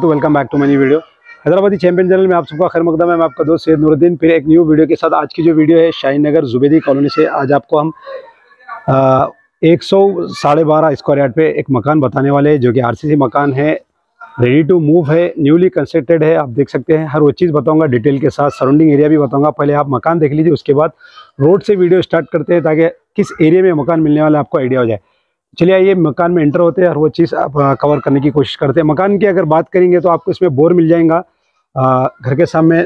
तो welcome back to money video Hyderabadi champion channel में आप सबका खैर मकदम है। मैं आपका दोस्त सैद नूरुद्दीन, फिर एक न्यू वीडियो के साथ आज की जो वीडियो है शाही नगर जुबेदी कॉलोनी से आज आपको हम एक सौ साढ़े बारह स्क्वायर यार्ड पे एक मकान बताने वाले हैं, जो कि आरसीसी मकान है। रेडी टू मूव है न्यूली कंस्ट्रक्टेड है, आप देख सकते हैं। हर वो चीज़ बताऊँगा डिटेल के साथ सराउंडिंग एरिया भी बताऊँगा। पहले आप मकान देख लीजिए, उसके बाद रोड से वीडियो स्टार्ट करते हैं, ताकि किस एरिया में मकान मिलने वाला आपको आइडिया हो जाए। चलिए आइए, मकान में इंटर होते हैं और वो चीज़ आप कवर करने की कोशिश करते हैं। मकान की अगर बात करेंगे तो आपको इसमें बोर मिल जाएगा। घर के सामने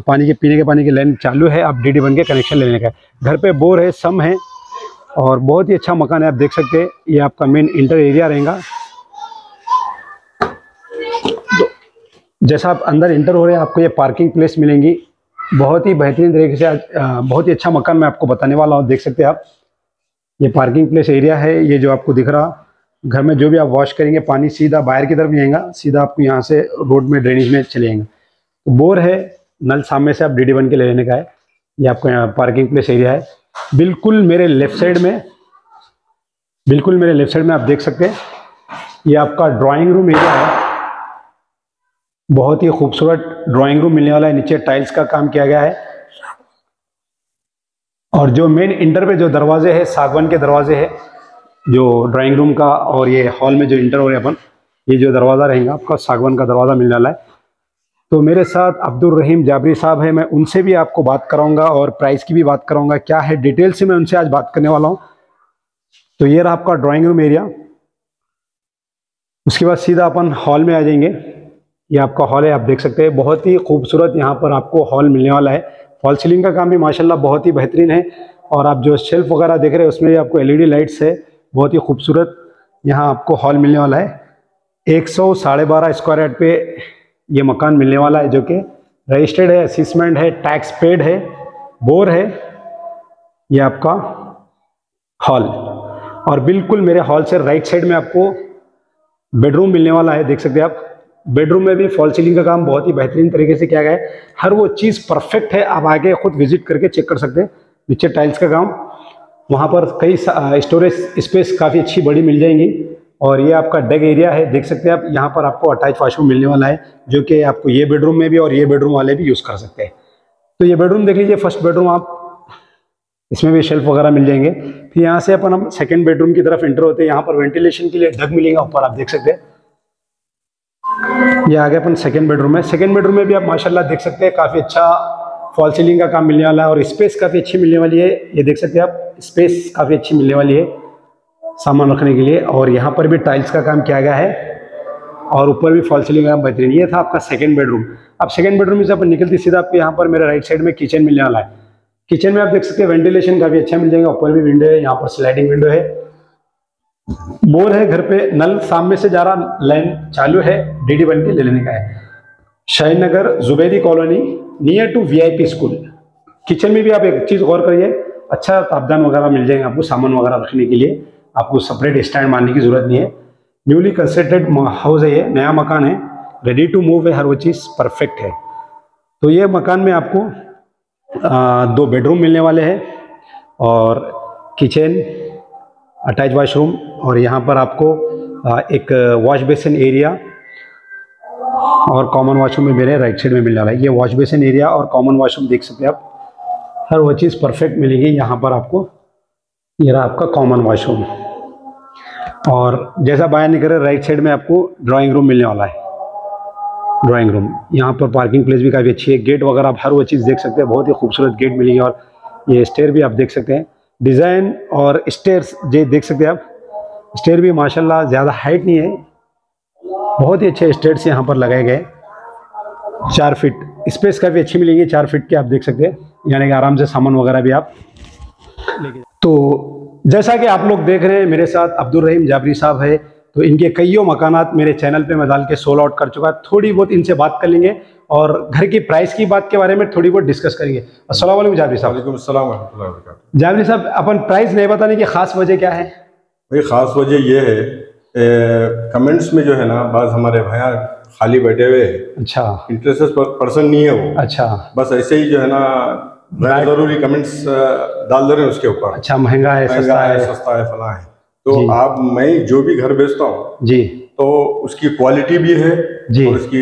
पानी के, पीने के पानी की लाइन चालू है, आप डीडी बन के कनेक्शन लेने का घर पे बोर है, सम है और बहुत ही अच्छा मकान है, आप देख सकते हैं। ये आपका मेन इंटर एरिया रहेगा। तो जैसा आप अंदर इंटर हो रहे हैं, आपको ये पार्किंग प्लेस मिलेंगी। बहुत ही बेहतरीन तरीके से बहुत ही अच्छा मकान मैं आपको बताने वाला हूँ देख सकते हैं आप। ये पार्किंग प्लेस एरिया है, ये जो आपको दिख रहा, घर में जो भी आप वॉश करेंगे, पानी सीधा बाहर की तरफ़ जाएगा सीधा आपको यहाँ से रोड में ड्रेनेज में चले जाएँगे तो बोर है, नल सामने से आप डी वन के ले लेने का है, ये आपको यहाँ पार्किंग प्लेस एरिया है। बिल्कुल मेरे लेफ़्ट साइड में, बिल्कुल मेरे लेफ़्ट साइड में आप देख सकते हैं, ये आपका ड्राइंग रूम एरिया है। बहुत ही खूबसूरत ड्राइंग रूम मिलने वाला है, नीचे टाइल्स का काम किया गया है। और जो मेन इंटर पे जो दरवाजे है, सागवान के दरवाजे है, जो ड्राइंग रूम का और ये हॉल में जो इंटर हो रहे अपन, ये जो दरवाज़ा रहेगा, आपका सागवान का दरवाज़ा मिलने वाला है। तो मेरे साथ अब्दुल रहीम जाबरी साहब है, मैं उनसे भी आपको बात कराऊँगा और प्राइस की भी बात कराऊँगा, क्या है डिटेल से मैं उनसे आज बात करने वाला हूँ। तो ये रहा आपका ड्राइंग रूम एरिया उसके बाद सीधा अपन हॉल में आ जाएँगे। ये आपका हॉल है, आप देख सकते हैं, बहुत ही खूबसूरत यहाँ पर आपको हॉल मिलने वाला है। फॉल सीलिंग का काम भी माशाला बहुत ही बेहतरीन है। और आप जो शेल्फ वगैरह देख रहे हैं, उसमें भी आपको एलईडी लाइट्स है, बहुत ही खूबसूरत। यहाँ आपको हॉल मिलने वाला है। एक सौ साढ़े बारह स्क्वायर यार्ड पे ये मकान मिलने वाला है, जो कि रजिस्टर्ड है, असिसमेंट है, टैक्स पेड है, बोर है। ये आपका हॉल। और बिल्कुल मेरे हॉल से राइट साइड में आपको बेडरूम मिलने वाला है, देख सकते हैं आप। बेडरूम में भी फॉल सीलिंग का काम बहुत ही बेहतरीन तरीके से किया गया है। हर वो चीज़ परफेक्ट है, आप आगे खुद विज़िट करके चेक कर सकते हैं। नीचे टाइल्स का काम। वहाँ पर कई स्टोरेज स्पेस काफ़ी अच्छी बड़ी मिल जाएँगी। और ये आपका डेग एरिया है, देख सकते हैं आप, यहाँ पर आपको अटैच वाशरूम मिलने वाला है, जो कि आपको ये बेडरूम में भी और ये बेडरूम वाले भी यूज़ कर सकते हैं। तो ये बेडरूम देख लीजिए फ़र्स्ट बेडरूम आप, इसमें भी शेल्फ वगैरह मिल जाएँगे। फिर यहाँ से अपन हम सेकेंड बेडरूम की तरफ़ एंटर होते हैं। यहाँ पर वेंटिलेशन के लिए डग मिलेगा, ऊपर आप देख सकते हैं। ये आ गया अपन सेकेंड बेडरूम है। सेकेंड बेडरूम में भी आप माशाल्लाह देख सकते हैं, काफ़ी अच्छा फॉल सीलिंग का काम मिलने वाला है और स्पेस काफ़ी अच्छी मिलने वाली है। ये देख सकते हैं आप स्पेस काफ़ी अच्छी मिलने वाली है सामान रखने के लिए और यहाँ पर भी टाइल्स का काम किया गया है और ऊपर भी फॉल सीलिंग का बेहतरीन। ये था आपका सेकेंड बेडरूम अब सेकेंड बेडरूम में से अपन निकलती सीधा आपके यहाँ पर मेरे राइट साइड में किचन मिलने वाला है। किचन में आप देख सकते हैं वेंटिलेशन काफ़ी अच्छा मिल जाएगा। ऊपर भी विंडो है, यहाँ पर स्लाइडिंग विंडो है। बोर है घर पे नल सामने से जा रहा लाइन चालू है डीडी बन के ले लेने का है। Shahinagar Zubairi colony near to VIP school kitchen में भी आप एक चीज़ गौर करिए अच्छा तापदान वगैरह मिल जाएँगे आपको सामान वगैरह रखने के लिए। आपको सेपरेट स्टैंड मारने की ज़रूरत नहीं है। न्यूली कंस्ट्रक्टेड हाउस है ये नया मकान है। रेडी टू मूव है हर वो चीज़ परफेक्ट है। तो ये मकान में आपको आ, दो बेडरूम मिलने वाले हैं और किचन अटैच वाशरूम और यहाँ पर आपको एक वॉश बेसिन एरिया और कॉमन वाशरूम में मेरे राइट साइड में मिल रहा है। ये वॉश बेसिन एरिया और कॉमन वाशरूम देख सकते हैं आप। हर वो चीज़ परफेक्ट मिलेगी यहाँ पर आपको। ये रहा आपका कॉमन वाशरूम। और जैसा बाहर निकल राइट साइड में आपको ड्राइंग रूम मिलने वाला है। Drawing room. यहाँ पर पार्किंग प्लेस भी काफ़ी अच्छी है। गेट वगैरह आप हर वो चीज़ देख सकते हैं। बहुत ही खूबसूरत गेट मिलेगी और ये स्टेयर भी आप देख सकते हैं। डिज़ाइन और स्टेयर्स ये देख सकते हैं आप। स्टेयर भी माशाल्लाह ज़्यादा हाइट नहीं है। बहुत ही अच्छे स्टेयर्स यहाँ पर लगाए गए। चार फिट स्पेस काफ़ी अच्छी मिलेंगे। चार फिट के आप देख सकते हैं। यानी कि आराम से सामान वगैरह भी आप लेके तो जैसा कि आप लोग देख रहे हैं, मेरे साथ अब्दुल रहीम जाबरी साहब है। तो इनके कईयों मकानात मेरे चैनल पे मैं डाल के सोल आउट कर चुका है। थोड़ी बहुत इनसे बात कर लेंगे और घर की प्राइस की बात के बारे में थोड़ी बहुत डिस्कस करेंगे। असलम जावरी साहब। जावरी साहब अपन प्राइस नहीं बताने की खास वजह क्या है? भाई खास वजह यह है ए, कमेंट्स में जो है ना बस हमारे भैया खाली बैठे हुए अच्छा। इंटरेस्ट पर्सन नहीं है वो। अच्छा। बस ऐसे ही जो है ना ज़रूरी कमेंट्स डाल दे रहे हैं उसके ऊपर। अच्छा महँगा है महँगा है। सस्ता है फला है। तो आप मैं जो भी घर बेचता हूँ जी। तो उसकी क्वालिटी भी है जी। और उसकी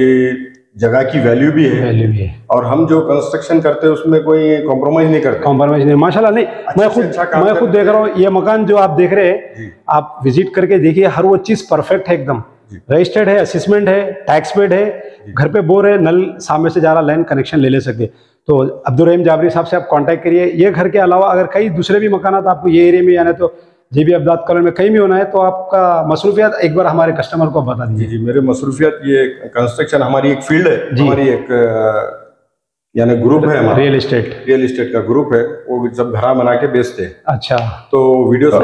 जगह की वैल्यू भी है। वैल्यू भी है। और हम जो कंस्ट्रक्शन करते हैं उसमें कोई कॉम्प्रोमाइज नहीं करते। कॉम्प्रोमाइज नहीं। माशाल्लाह नहीं अच्छा मैं खुद अच्छा मैं खुद देख रहा हूँ ये मकान जो आप देख रहे हैं आप विज़िट करके देखिए हर वो चीज़ परफेक्ट है एकदम। रजिस्टर्ड है असिस्मेंट है टैक्स पेड है घर पे बोर है नल सामने से जा रहा लाइन कनेक्शन ले ले सकते तो अब्दुल रहीम जाबरी साहब से आप कांटेक्ट करिए। ये घर के अलावा अगर कई दूसरे भी मकान आपको ये एरिया में आना तो जी बी अब्दाद कॉलोनी में कहीं भी होना है तो आपका मसरूफियात एक बार हमारे कस्टमर को बता दीजिए। जी मेरे मसरूफियात ये कंस्ट्रक्शन हमारी एक फ़ील्ड है जी। हमारी एक यानी ग्रुप है हमारा। रियल एस्टेट रियल एस्टेट का ग्रुप है वो सब घरा बना के बेचते हैं। अच्छा। तो वीडियो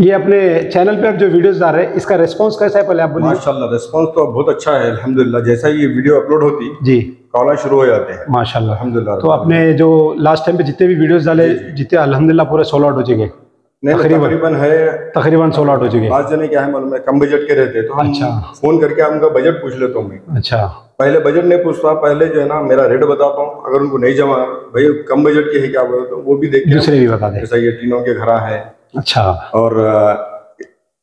ये अपने चैनल पे आप जो वीडियोस डाल रहे हैं इसका रिस्पांस कैसा है पहले आप बोलिए। माशाल्लाह रिस्पांस तो बहुत अच्छा है अल्हम्दुलिल्लाह जैसा ये वीडियो अपलोड होती जी। कॉल शुरू हो जाते हैं। माशाल्लाह। अल्हम्दुलिल्लाह तो आपने जो लास्ट टाइम पे जितने भी वीडियोस डाले जितने अल्हम्दुलिल्लाह पूरे सोल्ड आउट हो नहीं, तकरीबन। तकरीबन है तकरीबन सोल्ड आउट हो चुके हैं। बात जने क्या है मालूम है कम बजट के रहते तो हम अच्छा। फ़ोन करके उनका बजट पूछ लेता हूँ मैं। अच्छा। पहले बजट नहीं पूछता पहले जो है ना मेरा रेट बताता हूँ। अगर उनको नहीं जमा भाई कम बजट के है क्या बोले तो वो भी देखते दूसरे भी बता दे। जैसा ये टीनों के घरा है। अच्छा। और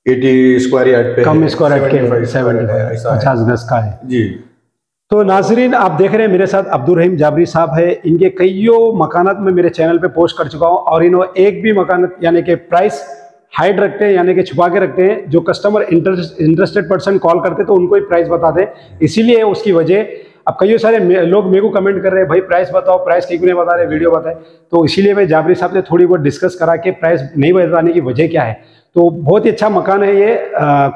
एटी स्क्वायर यार्ड पे कम स्क्वायर 75 के ऐसा गज का है। जी। तो नाजरीन, आप देख रहे हैं मेरे साथ अब्दुल रहीम जाबरी साहब है। इनके कईयों मकानात में मेरे चैनल पे पोस्ट कर चुका हूँ और इन्होंने एक भी मकान यानी कि प्राइस हाइड रखते हैं, यानी कि छुपा के रखते हैं। जो कस्टमर इंटरेस्टेड पर्सन कॉल करते तो उनको ही प्राइस बताते इसीलिए उसकी वजह, अब कई सारे लोग मेरे को कमेंट कर रहे हैं, भाई प्राइस बताओ प्राइस क्यों नहीं बता रहे वीडियो बताए? तो इसीलिए मैं जाबरी साहब से थोड़ी बहुत डिस्कस करा के प्राइस नहीं बताने की वजह क्या है। तो बहुत ही अच्छा मकान है ये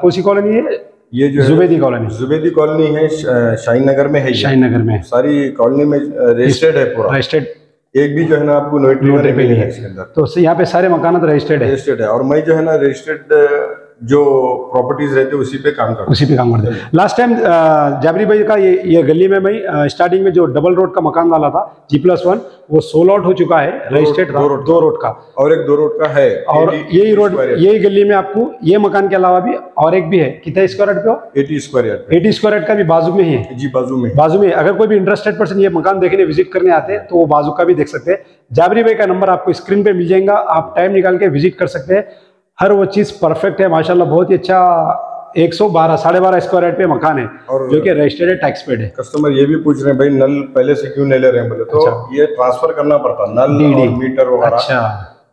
कोसी कॉलोनी है। ये जो जुबेदी कॉलोनी। जुबेदी कॉलोनी है शाहीन नगर में है शाहीन नगर में। सारी कॉलोनी में रजिस्टर्ड है पूरा। रजिस्टर्ड एक भी जो है ना आपको नोट नोटरी नहीं है है। इसके अंदर। तो यहाँ पे सारे मकान रजिस्टर्ड है। रजिस्टर्ड है। और मैं जो है ना रजिस्टर्ड जो प्रॉपर्टीज़ रहते हैं उसी पे काम करता उसी पे काम करते हैं। लास्ट टाइम जाबरी भाई का ये ये गली में मैं स्टार्टिंग में जो डबल रोड का मकान वाला था जी प्लस वन वो सोल आउट हो चुका है रजिस्टर्ड दो रोड दो रोड का। और एक दो रोड का है और यही रोड यही गली में आपको ये मकान के अलावा भी और एक भी है। कितना स्क्वायर यार्ड पे हो? Eighty square yard eighty square yard का भी बाजू में ही है। जी बाजू में। बाजू में अगर कोई भी इंटरेस्टेड पर्सन ये मकान देखने विज़िट करने आते हैं तो वो बाजू का भी देख सकते हैं। जाबरी भाई का नंबर आपको स्क्रीन पे मिल जाएगा। आप टाइम निकाल के विज़िट कर सकते हैं। हर वो चीज़ परफेक्ट है माशाल्लाह बहुत ही अच्छा 112 साढ़े बारह स्क्वायर यार्ड पे मकान है और- जो कि रजिस्टर्ड है टैक्स पेड है। कस्टमर ये भी पूछ रहे हैं भाई नल पहले से क्यों नहीं ले रहे हैं? बोले तो अच्छा। ये ट्रांसफ़र करना पड़ता नल और मीटर वगैरह। अच्छा।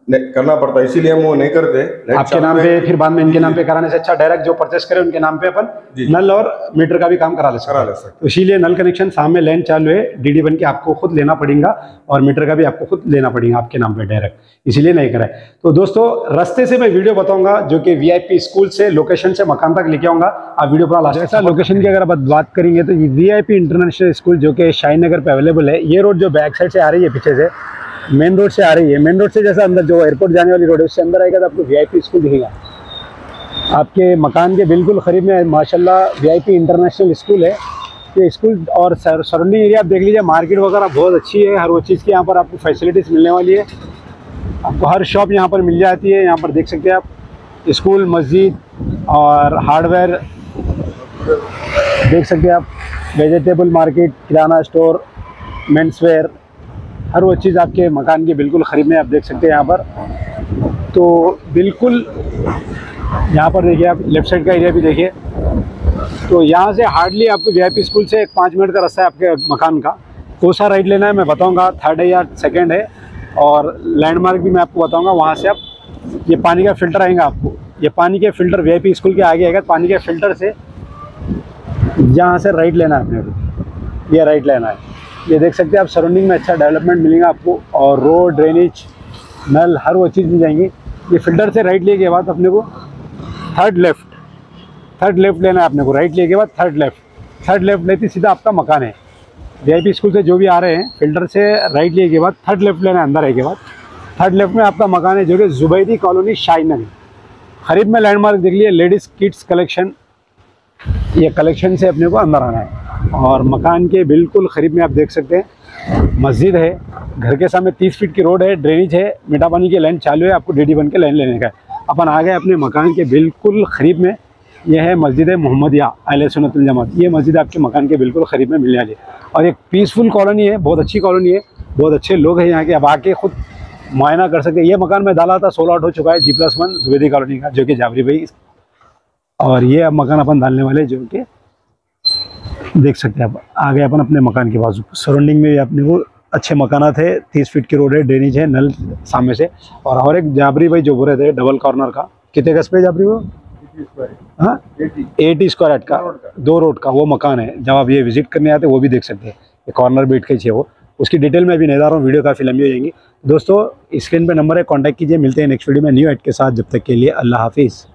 करना पड़ता है इसीलिए हम वो नहीं करते। आपके नाम पे फिर बाद में इनके नाम पे कराने से अच्छा डायरेक्ट जो परचेस करे उनके नाम पे अपन नल और मीटर का भी काम करा ले सकते करा हैं। ले सकते तो इसीलिए नल कनेक्शन सामने लाइन चालू है डीडी बन के आपको खुद लेना पड़ेगा और मीटर का भी आपको खुद लेना पड़ेगा आपके नाम पे डायरेक्ट इसीलिए नहीं कराए। तो दोस्तों रास्ते से मैं वीडियो बताऊँगा जो कि वीआईपी स्कूल से लोकेशन से मकान तक लेके आऊँगा। आप वीडियो पूरा लास्ट जैसा लोकेशन की अगर आप बात करेंगे तो वीआईपी इंटरनेशनल स्कूल जो कि शाहीन नगर पे अवेलेबल है। ये रोड जो बैक साइड से आ रही है पीछे से मेन रोड से आ रही है। मेन रोड से जैसा अंदर जो एयरपोर्ट जाने वाली रोड है, उससे अंदर आएगा तो आपको वीआईपी स्कूल दिखेगा। आपके मकान के बिल्कुल करीब में माशाल्लाह वीआईपी इंटरनेशनल स्कूल है। ये स्कूल और सराउंडिंग एरिया आप देख लीजिए मार्केट वगैरह बहुत अच्छी है। हर वो चीज़ की यहाँ पर आपको फैसिलिटीज़ मिलने वाली है। आपको हर शॉप यहाँ पर मिल जाती है। यहाँ पर देख सकते हैं आप स्कूल मस्जिद और हार्डवेयर देख सकते हैं आप वेजिटेबल मार्केट किराना स्टोर मेंसवेयर हर वो चीज़ आपके मकान के बिल्कुल करीब में आप देख सकते हैं यहाँ पर। तो बिल्कुल यहाँ पर देखिए आप लेफ़्ट साइड का एरिया भी देखिए। तो यहाँ से हार्डली आपको वी स्कूल से एक पाँच मिनट का रास्ता है आपके मकान का। कौन सा राइड लेना है, मैं बताऊँगा। थर्ड है या सेकेंड है। और लैंडमार्क भी मैं आपको बताऊँगा, वहाँ से आप, ये पानी का फ़िल्टर आएगा आपको। ये पानी के फ़िल्टर वी स्कूल के आगे आएगा, पानी के फ़िल्टर से यहाँ से राइट लेना है अपने ये राइट लेना है। ये देख सकते हैं आप सराउंडिंग में अच्छा डेवलपमेंट मिलेगा आपको और रोड ड्रेनेज नल, हर वो चीज़ मिल जाएँगी। ये फ़िल्टर से राइट लिए के बाद अपने को थर्ड लेफ़्ट थर्ड लेफ़्ट लेना है अपने को राइट लिए के बाद थर्ड लेफ़्ट थर्ड लेफ़्ट लेते सीधा आपका मकान है। वी स्कूल से जो भी आ रहे हैं फ़िल्टर से राइट लिए के बाद थर्ड लेफ़्ट लेना अंदर आए के बाद। थर्ड लेफ़्ट में आपका मकान है जो कि जुबैदी कॉलोनी शाइनर खरीब में लैंडमार्क देख लिए लेडीज़ किड्स कलेक्शन ये कलेक्शन से अपने को अंदर आना है। और मकान के बिल्कुल करीब में आप देख सकते हैं, मस्जिद है, घर के सामने तीस फीट की रोड है ड्रेनेज है मीठा पानी की लाइन चालू है, आपको डी बन के लाइन लेने का है। अपन आ गए अपने मकान के बिल्कुल करीब में, यह है मस्जिद है मोहम्मदिया अल सुनतुल जमात। ये मस्जिद आपके मकान के बिल्कुल करीब में मिलने वाली है। और एक पीसफुल कॉलोनी है, बहुत अच्छी कॉलोनी है, बहुत अच्छे लोग हैं यहाँ के। अब आके खुद मुआयना कर सकते हैं। ये मकान में डाला था सोलह आउट हो चुका है G plus one Dwivedi colony का, जो कि जावरी भाई। और ये अब मकान अपन डालने वाले जो कि देख सकते हैं आप। आ गए अपन अपने मकान के बाजू सराउंडिंग में भी अपने को अच्छे मकाना थे तीस फीट की रोड है ड्रेनेज है नल सामने से। और और एक जाबरी भाई जो बोल रहे थे डबल कॉर्नर का कितने गज पे जाबरी वो? हाँ? एटी स्क्वायर एट का। दो रोड का। वो मकान है। जब आप ये विज़िट करने आते वो भी देख सकते हैं। ये कॉर्नर बैठ के चाहिए वो। उसकी डिटेल में अभी नहीं रहा हूँ वीडियो काफ़ी लंबी हो जाएँगी। दोस्तों स्क्रीन पे नंबर है कांटेक्ट कीजिए मिलते हैं नेक्स्ट वीडियो में न्यू एड के साथ। जब तक के लिए अल्लाह हाफिज़।